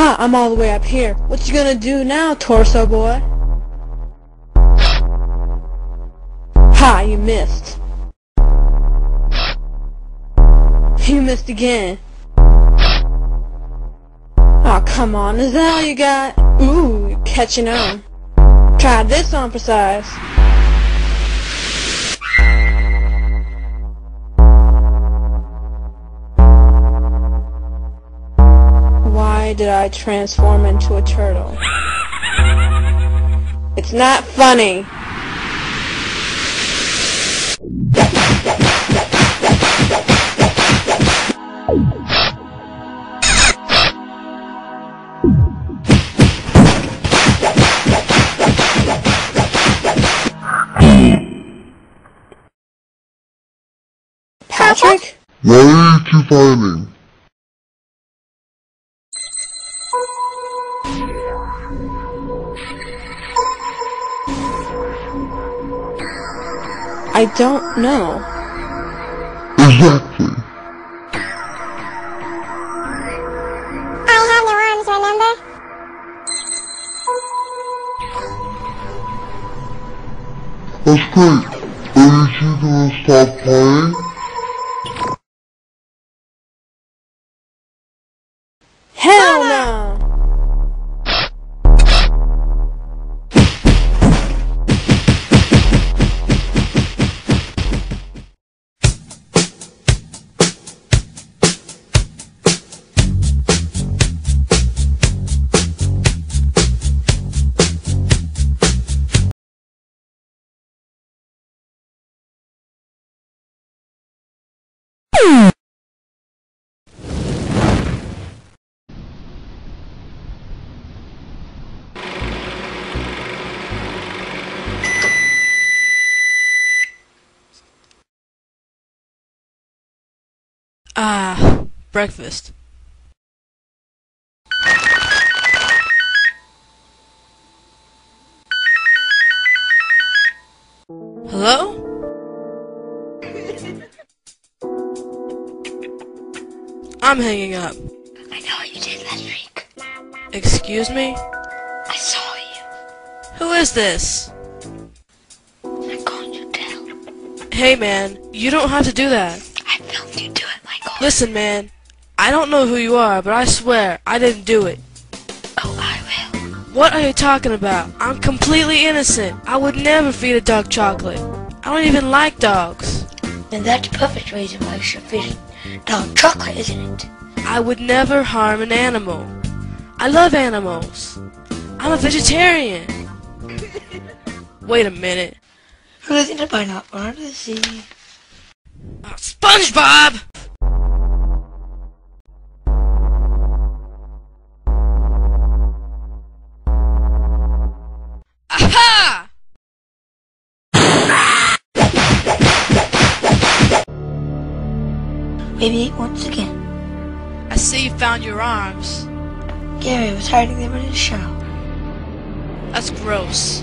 Ha, I'm all the way up here. What you gonna do now, torso boy? Ha, you missed. You missed again. Oh, come on, is that all you got? Ooh, catching on. Try this on for size. Did I transform into a turtle? It's not funny. Patrick? Why are you keep fighting? I don't know. Exactly. I have no arms, remember? That's great. Are you two gonna stop playing? Ah, breakfast. Hello? I'm hanging up. I know what you did last week. Excuse me? I saw you. Who is this? I'm going to tell. Hey man, you don't have to do that. Listen man, I don't know who you are, but I swear I didn't do it. Oh, I will. What are you talking about? I'm completely innocent. I would never feed a dog chocolate. I don't even like dogs. Then that's a perfect reason why you should feed a dog chocolate, isn't it? I would never harm an animal. I love animals. I'm a vegetarian. Wait a minute. Who lives in a pineapple under the sea? Oh, SpongeBob! Maybe once again. I see you found your arms. Gary was hiding them in his shell. That's gross.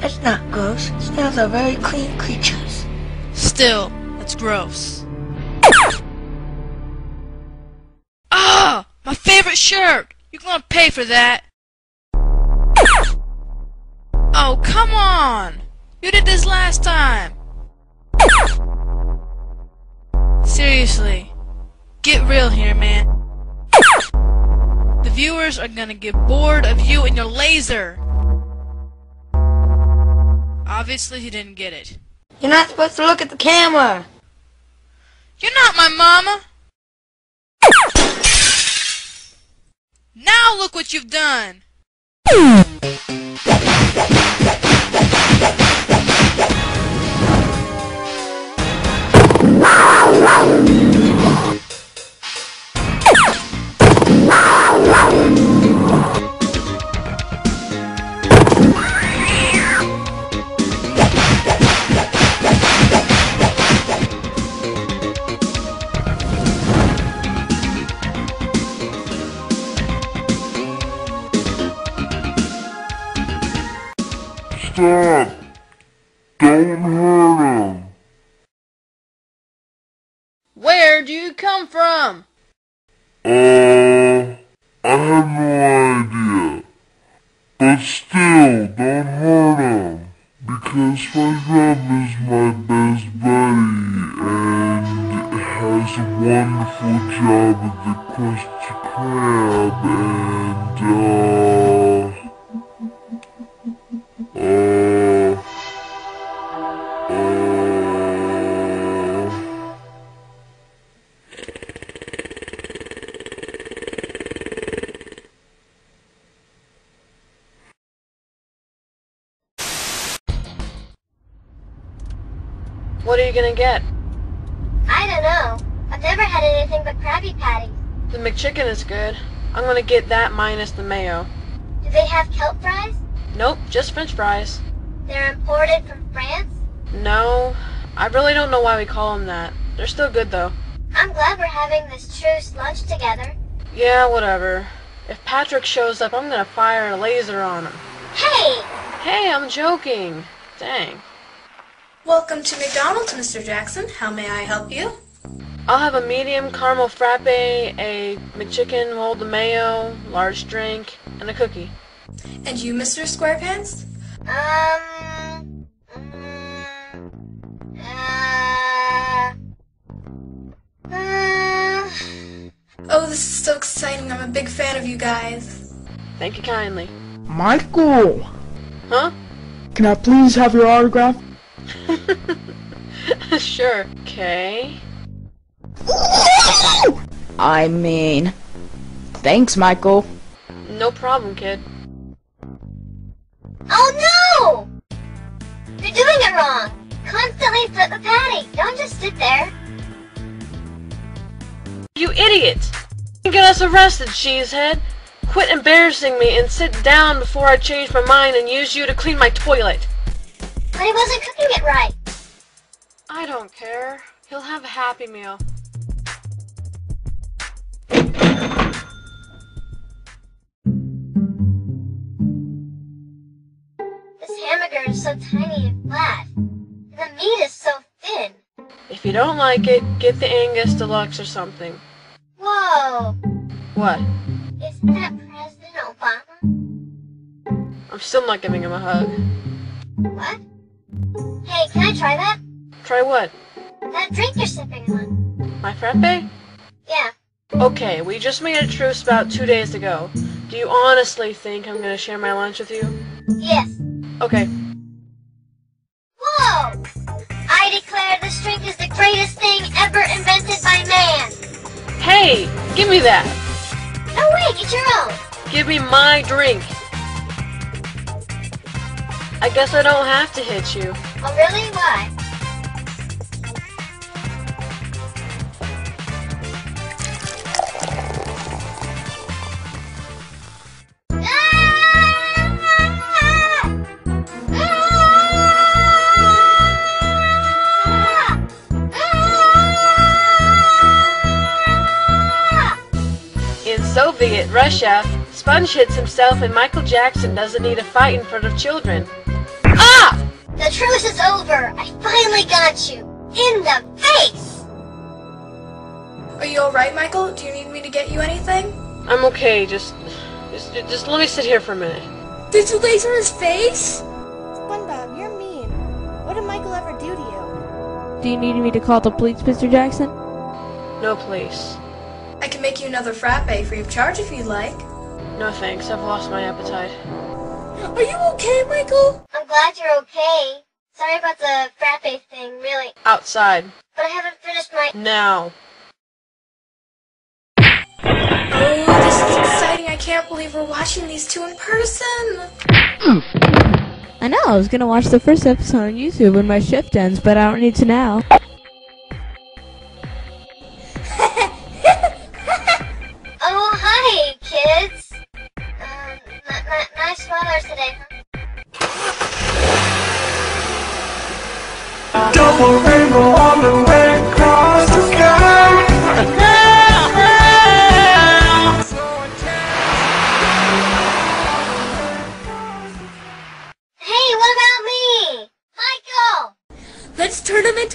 That's not gross. Snails are very clean creatures. Still, that's gross. Ah! My favorite shirt! You're gonna pay for that! Oh, come on! You did this last time! Seriously. Get real here, man. The viewers are gonna get bored of you and your laser! Obviously, he didn't get it. You're not supposed to look at the camera. You're not my mama! Now look what you've done! Don't hurt him. Where do you come from? Uh, I have no idea. But still, don't hurt him. Because Spongebob is my best buddy and has a wonderful job at the Krusty Krab and, uh... What are you gonna get? I don't know. I've never had anything but Krabby Patties. The McChicken is good. I'm gonna get that minus the mayo. Do they have kelp fries? Nope, just french fries. They're imported from France? No, I really don't know why we call them that. They're still good though. I'm glad we're having this truce lunch together. Yeah, whatever. If Patrick shows up, I'm gonna fire a laser on him. Hey! Hey, I'm joking. Dang. Welcome to McDonald's, Mr. Jackson. How may I help you? I'll have a medium caramel frappe, a McChicken, hold the mayo, large drink, and a cookie. And you, Mr. Squarepants? Um... mm, uh... Uh... Oh, this is so exciting. I'm a big fan of you guys. Thank you kindly. Michael, Huh? can I please have your autograph? sure. Okay. I mean, thanks, Michael. No problem, kid. Oh no! You're doing it wrong! Constantly flip a patty. Don't just sit there. You idiot! You get us arrested, cheesehead! Quit embarrassing me and sit down before I change my mind and use you to clean my toilet! But he wasn't cooking it right. I don't care. He'll have a Happy Meal. This hamburger is so tiny and flat. And the meat is so thin. If you don't like it, get the Angus Deluxe or something. Whoa! What? Isn't that President Obama? I'm still not giving him a hug. What? Hey, can I try that? Try what? That drink you're sipping on. My frappe? Yeah. Okay, we just made a truce about two days ago. Do you honestly think I'm gonna share my lunch with you? Yes. Okay. Whoa! I declare this drink is the greatest thing ever invented by man. Hey! Give me that! No way, get your own. Give me my drink! I guess I don't have to hit you. Oh, really? Why? In Soviet Russia, Sponge hits himself and Michael Jackson doesn't need a fight in front of children. The truce is over. I finally got you. In the face! Are you alright, Michael? Do you need me to get you anything? I'm okay, just, just, just let me sit here for a minute. Did you laser his face? SpongeBob, you're mean. What did Michael ever do to you? Do you need me to call the police, Mr. Jackson? No, please. I can make you another frappe free of charge if you'd like. No thanks, I've lost my appetite. Are you okay, Michael? I'm glad you're okay. Sorry about the frappe thing, really. Outside. But I haven't finished my... Now. Oh, this is exciting. I can't believe we're watching these two in person. I know, I was gonna watch the first episode on YouTube when my shift ends, but I don't need to now.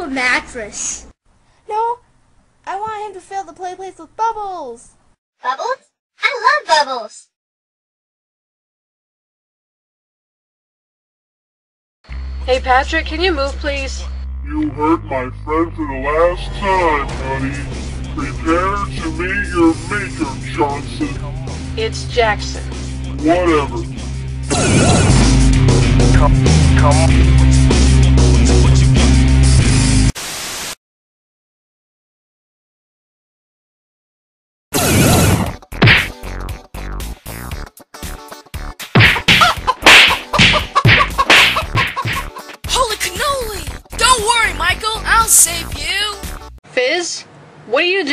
a mattress. No, I want him to fill the play place with bubbles. Bubbles? I love bubbles. Hey, Patrick, can you move, please? You hurt my friend for the last time, buddy. Prepare to meet your maker, Johnson. It's Jackson. Whatever. Come, come.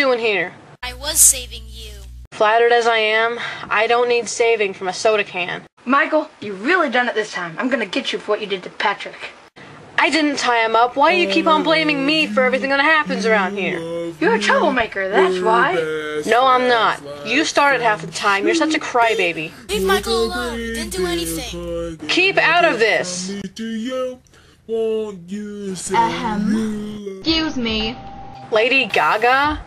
Doing here? I was saving you. Flattered as I am, I don't need saving from a soda can. Michael, you really done it this time. I'm gonna get you for what you did to Patrick. I didn't tie him up. Why do you keep on blaming me for everything that happens around here? You're a troublemaker, that's why. No, I'm not. You started half the time. You're such a crybaby. Leave Michael alone. He didn't do anything. Keep out of this. Ahem. Excuse me. Lady Gaga?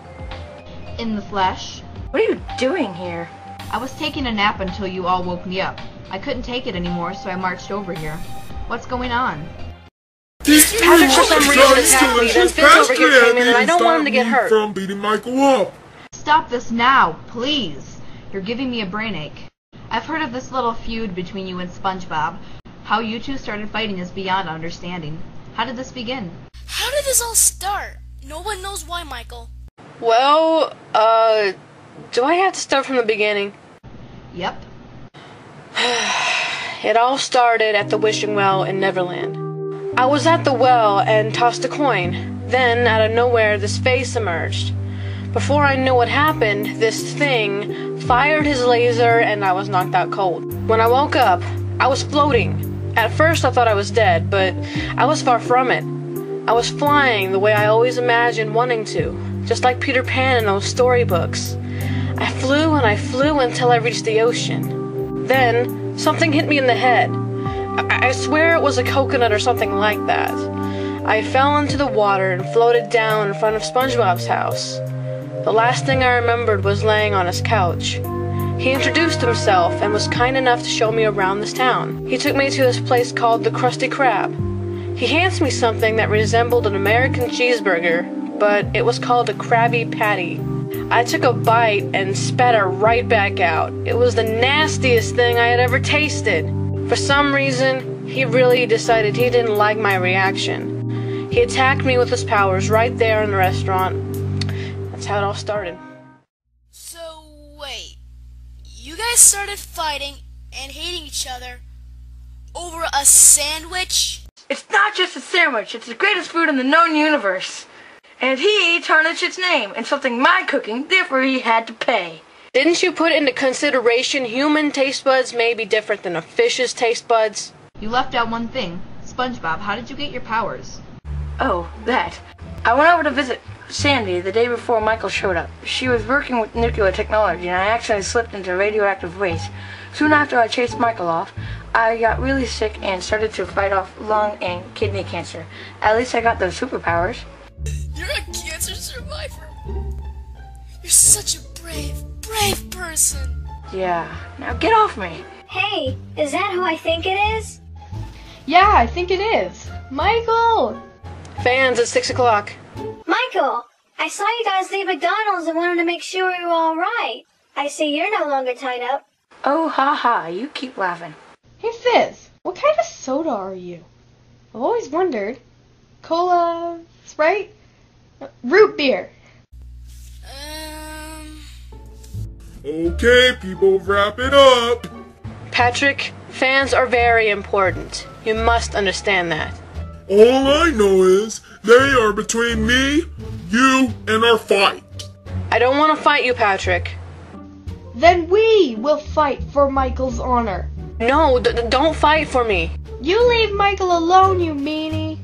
In the flesh. What are you doing here? I was taking a nap until you all woke me up. I couldn't take it anymore, so I marched over here. What's going on? Patrick for some reason attacked me, then Fizz over here came in, and I don't want him to get hurt. From beating Michael up. Stop this now, please. You're giving me a brain ache. I've heard of this little feud between you and SpongeBob. How you two started fighting is beyond understanding. How did this begin? How did this all start? No one knows why, Michael. Well, uh, do I have to start from the beginning? Yep. It all started at the wishing well in Neverland. I was at the well and tossed a coin. Then, out of nowhere, this face emerged. Before I knew what happened, this thing fired his laser and I was knocked out cold. When I woke up, I was floating. At first, I thought I was dead, but I was far from it. I was flying the way I always imagined wanting to, just like Peter Pan in those storybooks. I flew and I flew until I reached the ocean. Then, something hit me in the head. I, I swear it was a coconut or something like that. I fell into the water and floated down in front of SpongeBob's house. The last thing I remembered was laying on his couch. He introduced himself and was kind enough to show me around this town. He took me to this place called the Krusty Krab. He hands me something that resembled an American cheeseburger, but it was called a Krabby Patty. I took a bite and spat it right back out. It was the nastiest thing I had ever tasted. For some reason, he really decided he didn't like my reaction. He attacked me with his powers right there in the restaurant. That's how it all started. So, wait. You guys started fighting and hating each other over a sandwich? It's not just a sandwich, it's the greatest food in the known universe. And he tarnished its name, and something my cooking, therefore he had to pay. Didn't you put into consideration human taste buds may be different than a fish's taste buds? You left out one thing. SpongeBob, how did you get your powers? Oh, that. I went over to visit Sandy the day before Michael showed up. She was working with nuclear technology, and I accidentally slipped into radioactive waste. Soon after I chased Michael off, I got really sick and started to fight off lung and kidney cancer. At least I got those superpowers. You're a cancer survivor. You're such a brave, brave person. Yeah, now get off me. Hey, is that who I think it is? Yeah, I think it is. Michael! Fans at 6 o'clock. Michael, I saw you guys leave McDonald's and wanted to make sure you were all right. I see you're no longer tied up. Oh, ha ha, you keep laughing. Hey Fizz, what kind of soda are you? I've always wondered. Cola, Sprite, root beer. Um, Okay, people, wrap it up. Patrick, fans are very important. You must understand that. All I know is they are between me, you, and our fight. I don't want to fight you, Patrick. Then we will fight for Michael's honor. No, d- d- don't fight for me. You leave Michael alone, you meanie.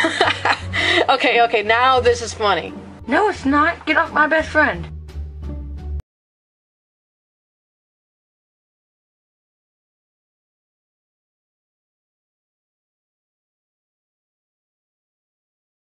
okay, okay, now this is funny. No, it's not. Get off my best friend.